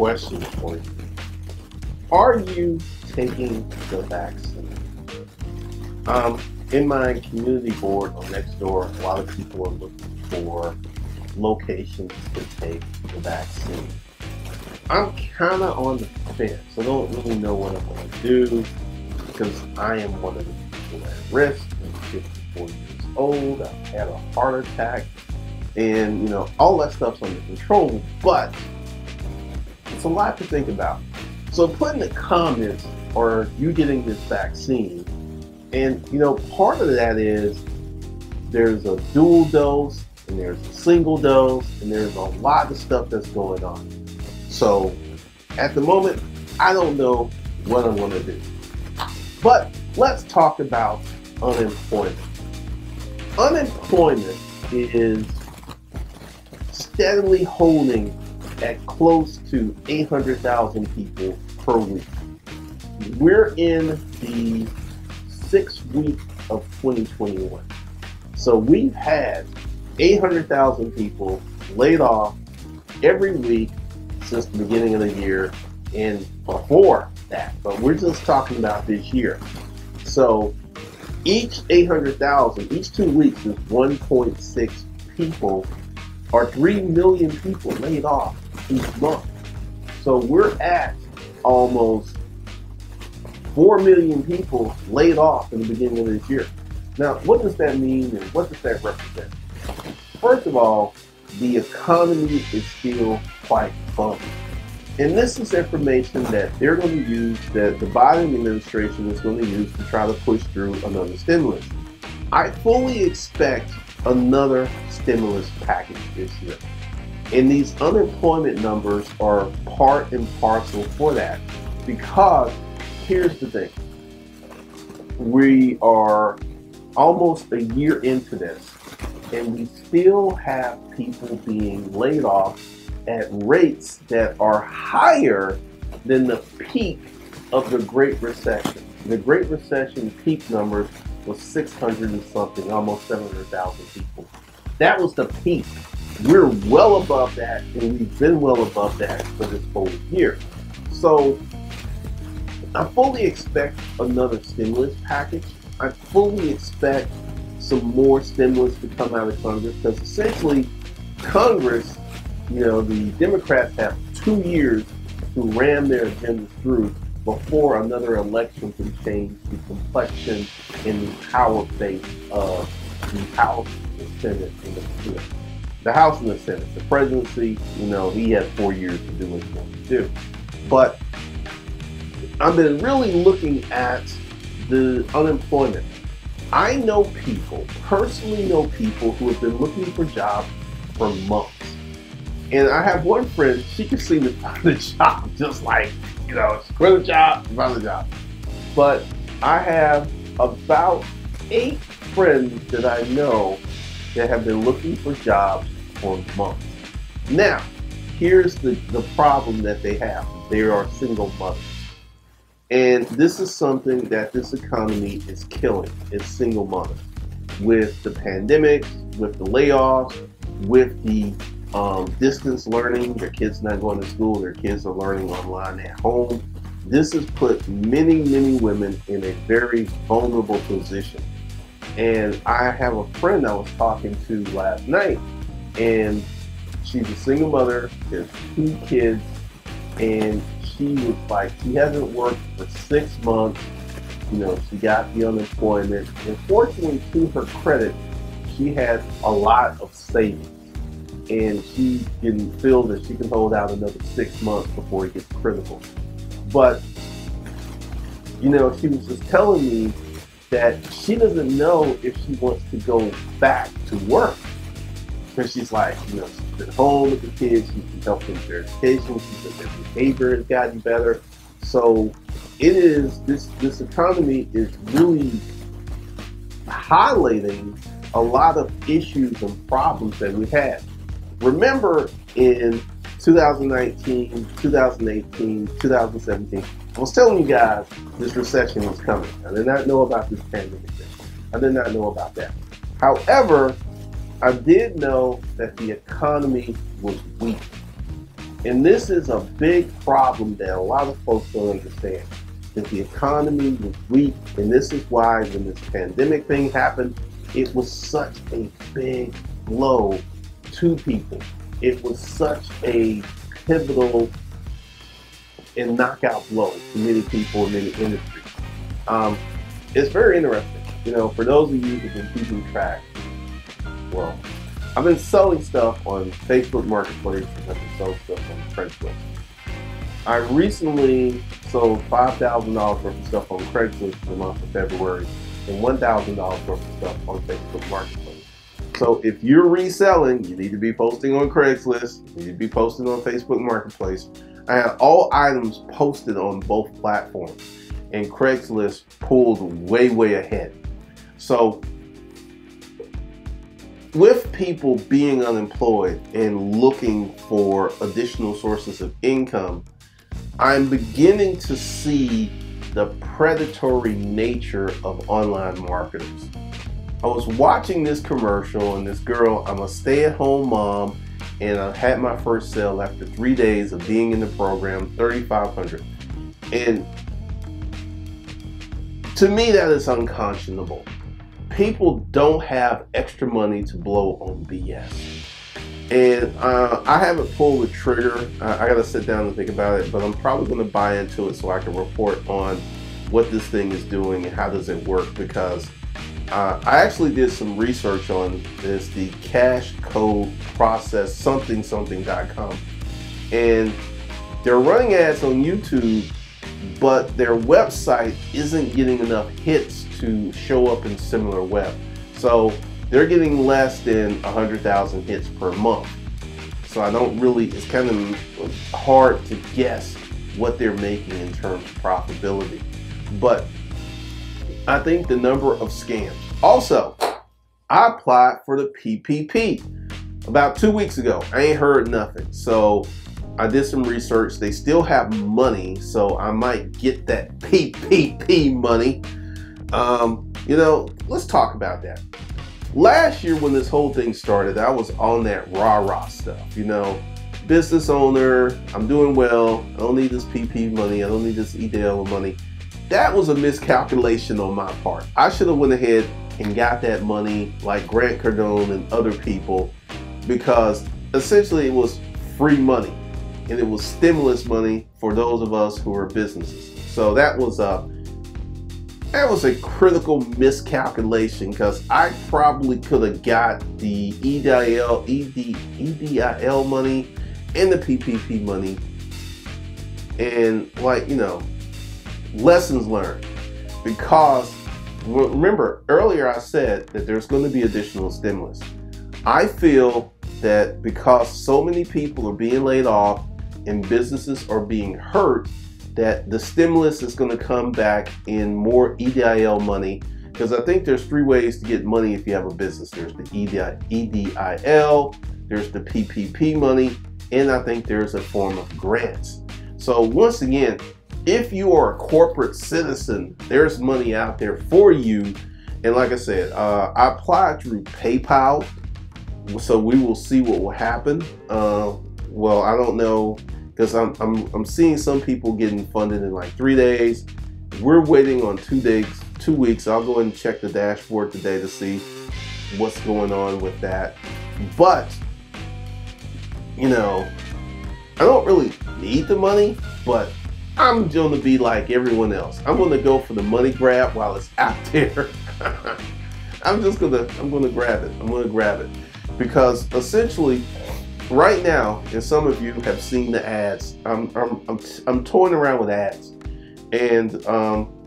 question for you. Are you taking the vaccine? Um, in my community board on Nextdoor, a lot of people are looking for locations to take the vaccine. I'm kind of on the fence. I don't really know what I'm going to do because I am one of the people at risk. I'm 54 years old. I've had a heart attack, and you know all that stuff's under control. But it's a lot to think about. So put in the comments, or you getting this vaccine? And you know, part of that is there's a dual dose and there's a single dose and there's a lot of stuff that's going on. So at the moment, I don't know what I'm to do. But let's talk about unemployment. Unemployment is steadily holding at close to 800,000 people per week. We're in the sixth week of 2021. So we've had 800,000 people laid off every week since the beginning of the year and before that. But we're just talking about this year. So each 800,000, each two weeks is 1.6 people or 3 million people laid off each month. So we're at almost 4 million people laid off in the beginning of this year. Now, what does that mean and what does that represent? First of all, the economy is still quite bumpy. And this is information that they're going to use, that the Biden administration is going to use to try to push through another stimulus. I fully expect another stimulus package this year. And these unemployment numbers are part and parcel for that because here's the thing. We are almost a year into this, and we still have people being laid off at rates that are higher than the peak of the Great Recession. The Great Recession peak numbers was 600 and something, almost 700,000 people. That was the peak. We're well above that, and we've been well above that for this whole year. So I fully expect another stimulus package. I fully expect some more stimulus to come out of Congress because essentially Congress, you know, the Democrats have two years to ram their agenda through before another election can change the complexion and the power base of the House, the Senate, and the Senate. The House and the Senate. The presidency, you know, he has four years to do what he wants to do. But I've been really looking at the unemployment. I know people, personally know people who have been looking for jobs for months. And I have one friend, she can seem to find a job just like, you know, quit a job, find a job. But I have about eight friends that I know that have been looking for jobs for months. Now, here's the, the problem that they have. They are single mothers. And this is something that this economy is killing is single mothers. With the pandemic, with the layoffs, with the um, distance learning, their kids not going to school, their kids are learning online at home. This has put many, many women in a very vulnerable position. And I have a friend I was talking to last night, and she's a single mother, has two kids, and she was like, she hasn't worked for six months. You know, she got the unemployment. And fortunately, to her credit, she has a lot of savings. And she can feel that she can hold out another six months before it gets critical. But, you know, she was just telling me that she doesn't know if she wants to go back to work. Because she's like, you know, she's been home with the kids, she's been helping with their education, she said their behavior has gotten better. So it is this this economy is really highlighting a lot of issues and problems that we had. Remember in 2019, 2018, 2017, I was telling you guys this recession was coming. I did not know about this pandemic. I did not know about that. However, I did know that the economy was weak. And this is a big problem that a lot of folks don't understand. That the economy was weak, and this is why when this pandemic thing happened, it was such a big blow to people. It was such a pivotal and knockout blow to many people in many industries. Um, it's very interesting. You know, for those of you who've been keeping track, well, I've been selling stuff on Facebook Marketplace and I've been selling stuff on Craigslist. I recently sold $5,000 worth of stuff on Craigslist for the month of February and $1,000 worth of stuff on Facebook Marketplace. So if you're reselling, you need to be posting on Craigslist, you need to be posting on Facebook Marketplace. I had all items posted on both platforms and Craigslist pulled way, way ahead. So with people being unemployed and looking for additional sources of income, I'm beginning to see the predatory nature of online marketers. I was watching this commercial and this girl, I'm a stay at home mom and I had my first sale after three days of being in the program, 3,500. And to me, that is unconscionable people don't have extra money to blow on BS. And uh, I haven't pulled the trigger. I, I got to sit down and think about it, but I'm probably going to buy into it so I can report on what this thing is doing and how does it work because uh, I actually did some research on this, the cash code process something something.com. And they're running ads on YouTube, but their website isn't getting enough hits to show up in SimilarWeb. So they're getting less than 100,000 hits per month. So I don't really, it's kind of hard to guess what they're making in terms of profitability. But I think the number of scams. Also, I applied for the PPP about two weeks ago. I ain't heard nothing. So I did some research. They still have money, so I might get that PPP money. Um, you know, let's talk about that. Last year, when this whole thing started, I was on that rah rah stuff. You know, business owner, I'm doing well. I don't need this PP money. I don't need this EDL money. That was a miscalculation on my part. I should have went ahead and got that money like Grant Cardone and other people because essentially it was free money and it was stimulus money for those of us who are businesses. So that was a that was a critical miscalculation because I probably could have got the EIDL, ED, EIDL money and the PPP money. And like, you know, lessons learned. Because remember, earlier I said that there's going to be additional stimulus. I feel that because so many people are being laid off and businesses are being hurt, that the stimulus is going to come back in more EIDL money because I think there's three ways to get money if you have a business. There's the EIDL, there's the PPP money, and I think there's a form of grants. So once again, if you are a corporate citizen, there's money out there for you. And like I said, uh, I applied through PayPal, so we will see what will happen. Uh, well, I don't know because I'm, I'm, I'm seeing some people getting funded in like three days. We're waiting on two days, two weeks. I'll go and check the dashboard today to see what's going on with that. But, you know, I don't really need the money, but I'm going to be like everyone else. I'm going to go for the money grab while it's out there. I'm just going to, I'm going to grab it. I'm going to grab it because essentially right now, and some of you have seen the ads, I'm, I'm, I'm, I'm toying around with ads. And um,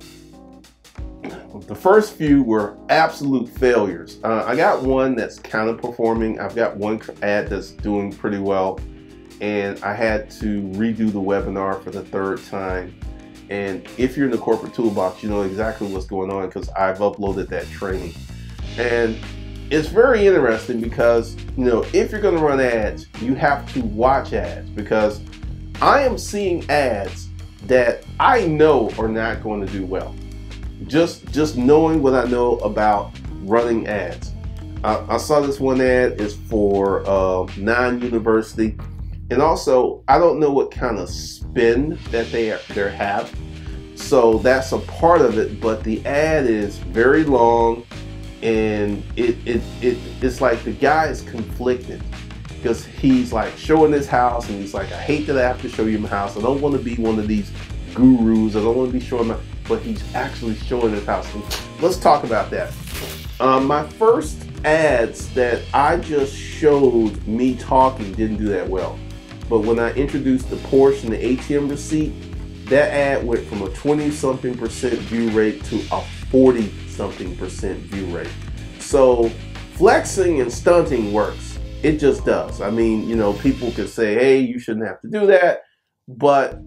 the first few were absolute failures. Uh, I got one that's kind of performing. I've got one ad that's doing pretty well. And I had to redo the webinar for the third time. And if you're in the corporate toolbox, you know exactly what's going on because I've uploaded that training. And it's very interesting because you know if you're going to run ads you have to watch ads because i am seeing ads that i know are not going to do well. Just just knowing what i know about running ads. I, I saw this one ad is for uh, non-university and And also, I don't know what kind of spin that they are, they have. So that's a part of it, but the ad is very long and it, it, it it's like the guy is conflicted because he's like showing his house and he's like, I hate that I have to show you my house. I don't want to be one of these gurus. I don't want to be showing my, but he's actually showing his house. let's talk about that. Um, my first ads that I just showed me talking didn't do that well. But when I introduced the Porsche and the ATM receipt, that ad went from a 20 something percent view rate to a 40 something percent view rate. So flexing and stunting works. It just does. I mean, you know, people could say, hey, you shouldn't have to do that. But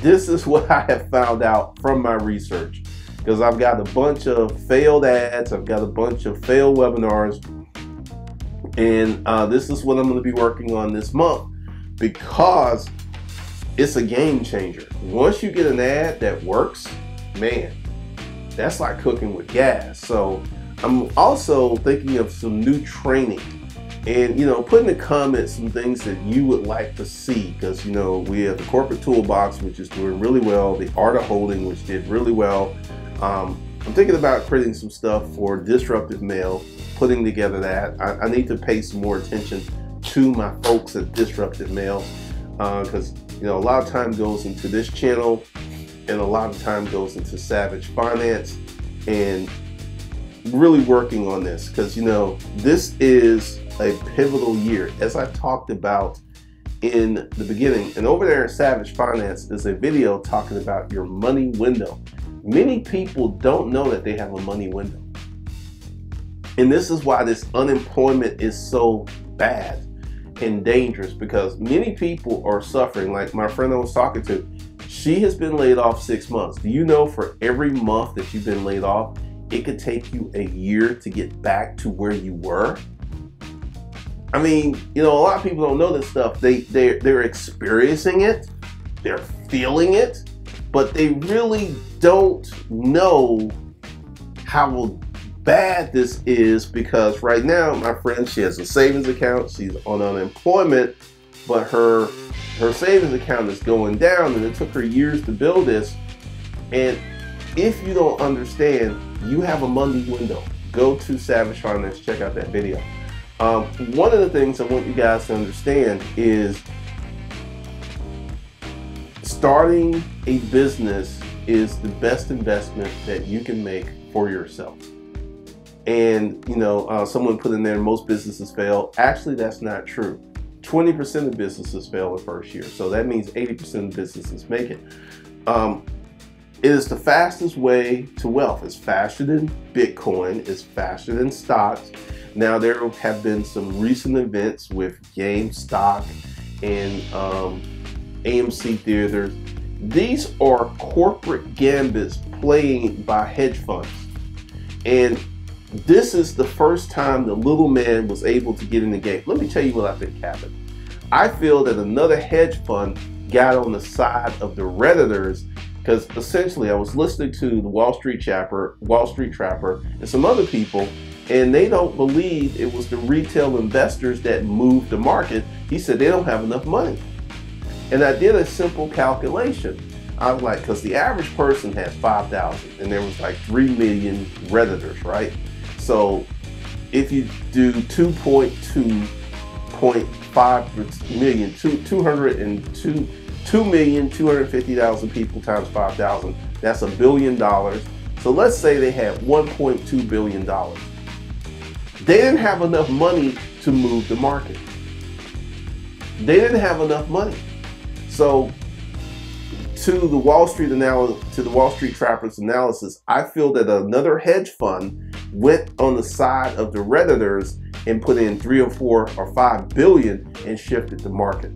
this is what I have found out from my research because I've got a bunch of failed ads, I've got a bunch of failed webinars, and uh, this is what I'm going to be working on this month because it's a game changer. Once you get an ad that works, man, that's like cooking with gas. So I'm also thinking of some new training and you know put in the comments some things that you would like to see because you know we have the corporate toolbox which is doing really well the art of holding which did really well um, i'm thinking about creating some stuff for disruptive mail putting together that I, I need to pay some more attention to my folks at disruptive mail because uh, you know a lot of time goes into this channel and a lot of time goes into savage finance and really working on this. Because you know this is a pivotal year. As i talked about in the beginning and over there in savage finance is a video talking about your money window. Many people don't know that they have a money window. And this is why this unemployment is so bad and dangerous because many people are suffering. Like my friend I was talking to, she has been laid off six months. Do you know for every month that you've been laid off, it could take you a year to get back to where you were? I mean, you know, a lot of people don't know this stuff. They they they're experiencing it, they're feeling it, but they really don't know how bad this is because right now, my friend, she has a savings account. She's on unemployment, but her her savings account is going down, and it took her years to build this. And if you don't understand, you have a money window. Go to Savage Finance, check out that video. Um, one of the things I want you guys to understand is starting a business is the best investment that you can make for yourself. And you know, uh, someone put in there most businesses fail. Actually, that's not true. 20% of businesses fail the first year, so that means 80% of businesses make it. Um, it is the fastest way to wealth. It's faster than Bitcoin. It's faster than stocks. Now there have been some recent events with GameStop and um, AMC Theaters. These are corporate gambits playing by hedge funds. And this is the first time the little man was able to get in the game. Let me tell you what I think happened. I feel that another hedge fund got on the side of the redditors because essentially I was listening to the Wall Street Trapper, Wall Street Trapper, and some other people, and they don't believe it was the retail investors that moved the market. He said they don't have enough money. And I did a simple calculation. I was like, because the average person has 5,000, and there was like 3 million Redditors, right? So if you do 2.2.5 million, 202, 2,250,000 people times 5,000, that's a billion dollars. So let's say they had 1.2 billion dollars. They didn't have enough money to move the market. They didn't have enough money. So to the Wall Street analysis, to the Wall Street trappers analysis, I feel that another hedge fund went on the side of the redditors and put in three or four or five billion and shifted the market.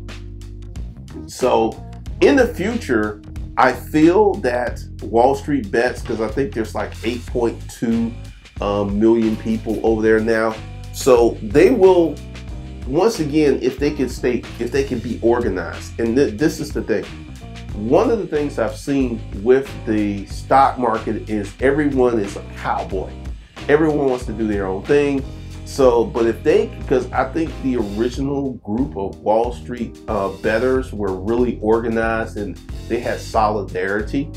So in the future, I feel that Wall Street bets because I think there's like 8.2 um, million people over there now. So they will once again if they can stay if they can be organized. And th- this is the thing. One of the things I've seen with the stock market is everyone is a cowboy. Everyone wants to do their own thing. So, but if they, because I think the original group of Wall Street uh, betters were really organized and they had solidarity.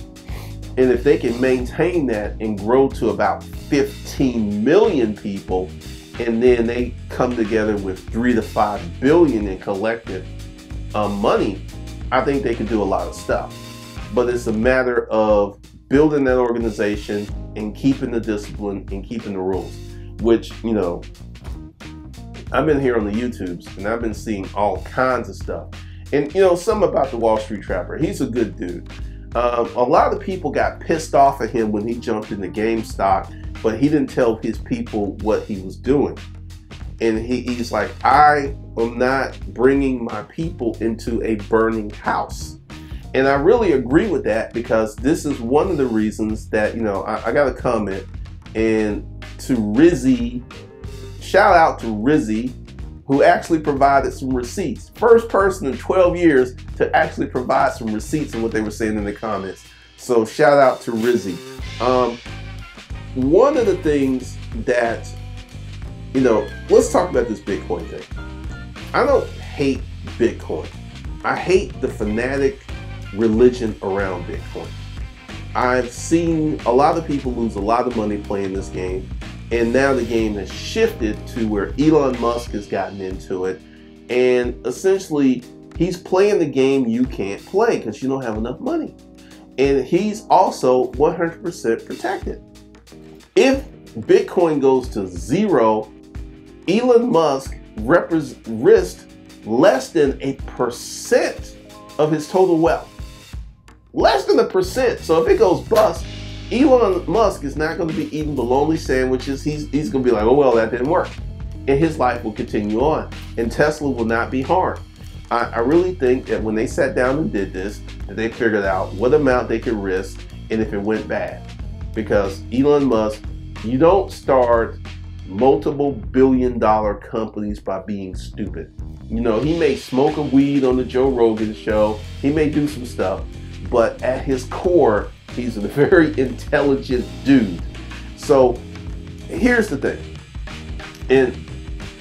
And if they can maintain that and grow to about 15 million people, and then they come together with three to five billion in collective um, money, I think they could do a lot of stuff. But it's a matter of building that organization and keeping the discipline and keeping the rules, which, you know, I've been here on the YouTubes and I've been seeing all kinds of stuff. And, you know, some about the Wall Street Trapper. He's a good dude. Um, a lot of people got pissed off at him when he jumped into GameStop, but he didn't tell his people what he was doing. And he, he's like, I am not bringing my people into a burning house. And I really agree with that because this is one of the reasons that, you know, I, I got a comment and to Rizzy, shout out to Rizzy, who actually provided some receipts. First person in 12 years to actually provide some receipts of what they were saying in the comments. So shout out to Rizzy. Um, one of the things that, you know, let's talk about this Bitcoin thing. I don't hate Bitcoin. I hate the fanatic religion around Bitcoin. I've seen a lot of people lose a lot of money playing this game, and now the game has shifted to where Elon Musk has gotten into it, and essentially he's playing the game you can't play because you don't have enough money. And he's also 100% protected. If Bitcoin goes to zero, Elon Musk risked less than a percent of his total wealth less than a percent. So if it goes bust, Elon Musk is not going to be eating bologna sandwiches. He's, he's going to be like, oh, well, that didn't work. And his life will continue on. And Tesla will not be harmed. I, I really think that when they sat down and did this, that they figured out what amount they could risk and if it went bad. Because Elon Musk, you don't start multiple billion dollar companies by being stupid. You know, he may smoke a weed on the Joe Rogan show. He may do some stuff, but at his core, he's a very intelligent dude. So here's the thing. And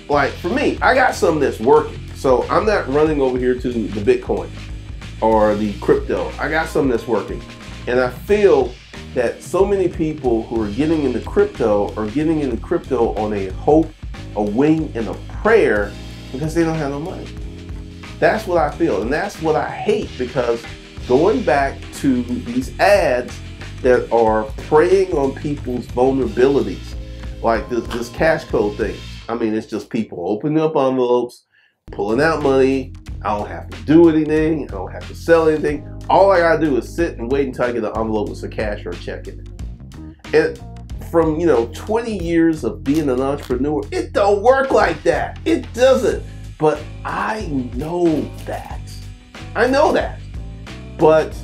like for me, I got something that's working. So I'm not running over here to the Bitcoin or the crypto. I got something that's working. And I feel that so many people who are getting into crypto are getting into crypto on a hope, a wing, and a prayer because they don't have no money. That's what I feel. And that's what I hate because going back to these ads that are preying on people's vulnerabilities, like this, this cash code thing. I mean, it's just people opening up envelopes, pulling out money. I don't have to do anything. I don't have to sell anything. All I gotta do is sit and wait until I get the envelope with some cash or check it. And from you know 20 years of being an entrepreneur, it don't work like that. It doesn't. But I know that. I know that. But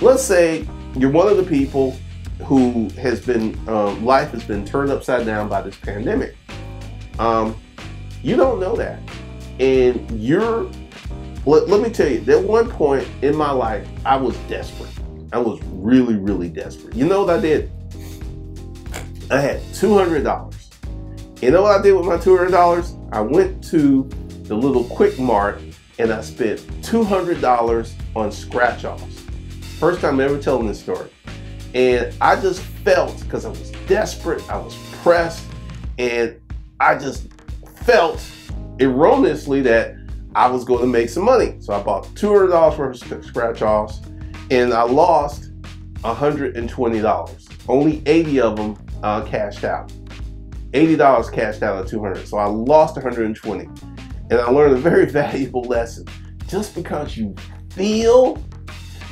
let's say you're one of the people who has been, um, life has been turned upside down by this pandemic. Um, you don't know that. And you're, let, let me tell you, at one point in my life, I was desperate. I was really, really desperate. You know what I did? I had $200. You know what I did with my $200? I went to the little Quick Mart and I spent $200 on scratch offs. First time ever telling this story. And I just felt, because I was desperate, I was pressed, and I just felt erroneously that I was going to make some money. So I bought $200 worth of scratch offs and I lost $120. Only 80 of them uh, cashed out. $80 cashed out of 200. So I lost 120. And I learned a very valuable lesson. Just because you feel,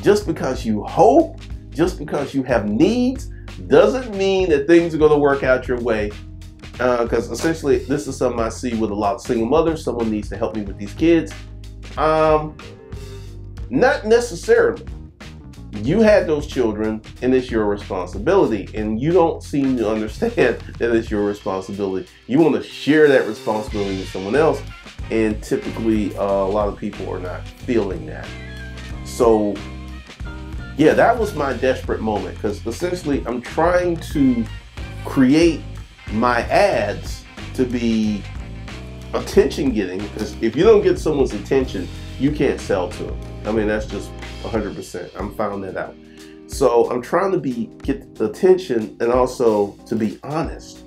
just because you hope, just because you have needs, doesn't mean that things are going to work out your way. Because uh, essentially, this is something I see with a lot of single mothers. Someone needs to help me with these kids. Um, not necessarily. You had those children, and it's your responsibility. And you don't seem to understand that it's your responsibility. You want to share that responsibility with someone else and typically uh, a lot of people are not feeling that. So yeah, that was my desperate moment because essentially I'm trying to create my ads to be attention getting because if you don't get someone's attention, you can't sell to them. I mean, that's just 100%. I'm found that out. So I'm trying to be get attention and also to be honest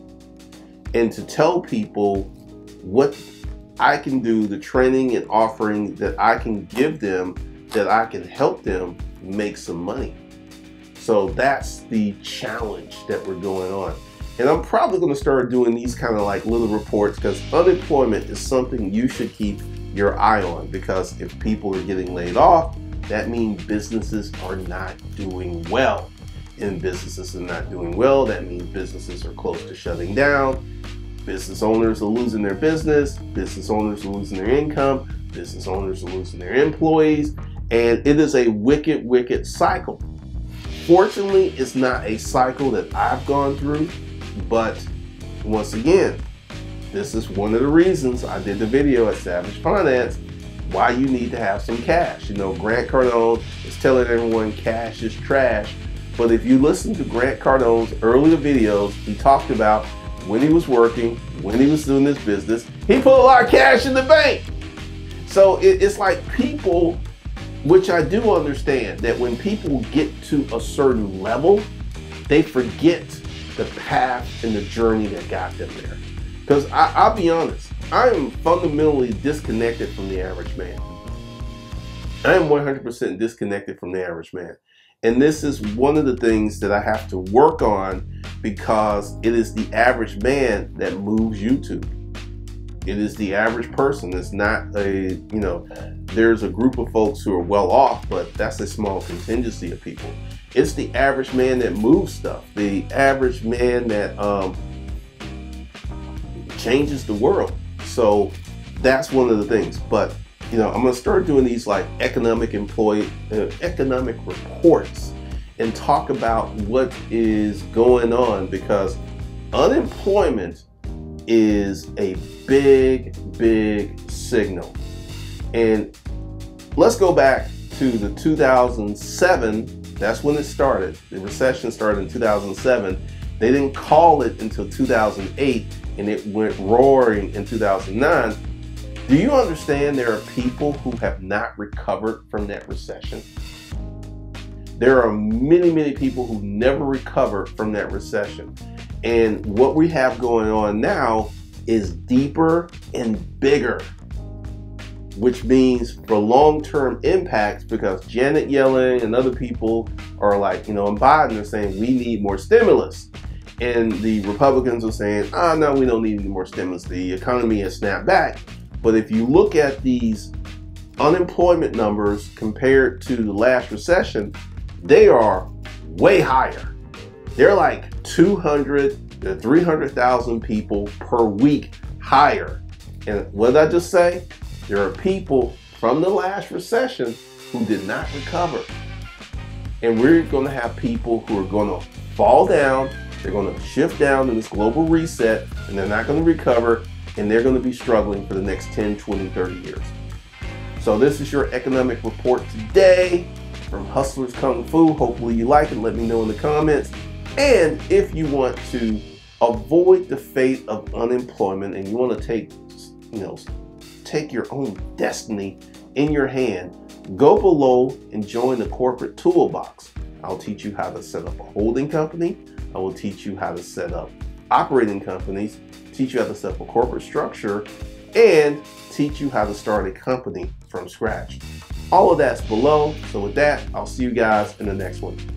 and to tell people what I can do, the training and offering that I can give them, that I can help them make some money. So that's the challenge that we're going on. And I'm probably going to start doing these kind of like little reports because unemployment is something you should keep your eye on because if people are getting laid off, that means businesses are not doing well. And businesses are not doing well, that means businesses are close to shutting down. Business owners are losing their business, business owners are losing their income, business owners are losing their employees, and it is a wicked, wicked cycle. Fortunately, it's not a cycle that I've gone through, but once again, this is one of the reasons I did the video at Savage Finance why you need to have some cash. You know, Grant Cardone is telling everyone cash is trash. But if you listen to Grant Cardone's earlier videos, he talked about when he was working, when he was doing this business, he put a lot of cash in the bank. So it, it's like people, which I do understand, that when people get to a certain level, they forget the path and the journey that got them there. Because I'll be honest, I am fundamentally disconnected from the average man. I am 100% disconnected from the average man. And this is one of the things that I have to work on because it is the average man that moves YouTube. It is the average person. It's not a, you know, there's a group of folks who are well off, but that's a small contingency of people. It's the average man that moves stuff, the average man that um, changes the world. So that's one of the things. But you know, I'm gonna start doing these like economic employee uh, economic reports and talk about what is going on because unemployment is a big, big signal. And let's go back to the 2007. That's when it started. The recession started in 2007. They didn't call it until 2008 and it went roaring in 2009. Do you understand there are people who have not recovered from that recession? There are many, many people who never recovered from that recession. And what we have going on now is deeper and bigger, which means for long term impacts because Janet Yellen and other people are like, you know, and Biden are saying we need more stimulus. And the Republicans are saying, ah, oh, no, we don't need any more stimulus. The economy has snapped back. But if you look at these unemployment numbers compared to the last recession, they are way higher. They're like 200 to 300,000 people per week higher. And what did I just say? There are people from the last recession who did not recover. And we're going to have people who are going to fall down they're going to shift down in this global reset and they're not going to recover and they're going to be struggling for the next 10, 20, 30 years. So this is your economic report today from Hustlers Kung Fu. Hopefully you like it. Let me know in the comments. And if you want to avoid the fate of unemployment and you want to take, you know, take your own destiny in your hand, go below and join the corporate toolbox. I'll teach you how to set up a holding company, I will teach you how to set up operating companies, teach you how to set up a corporate structure, and teach you how to start a company from scratch. All of that's below. So with that, I'll see you guys in the next one.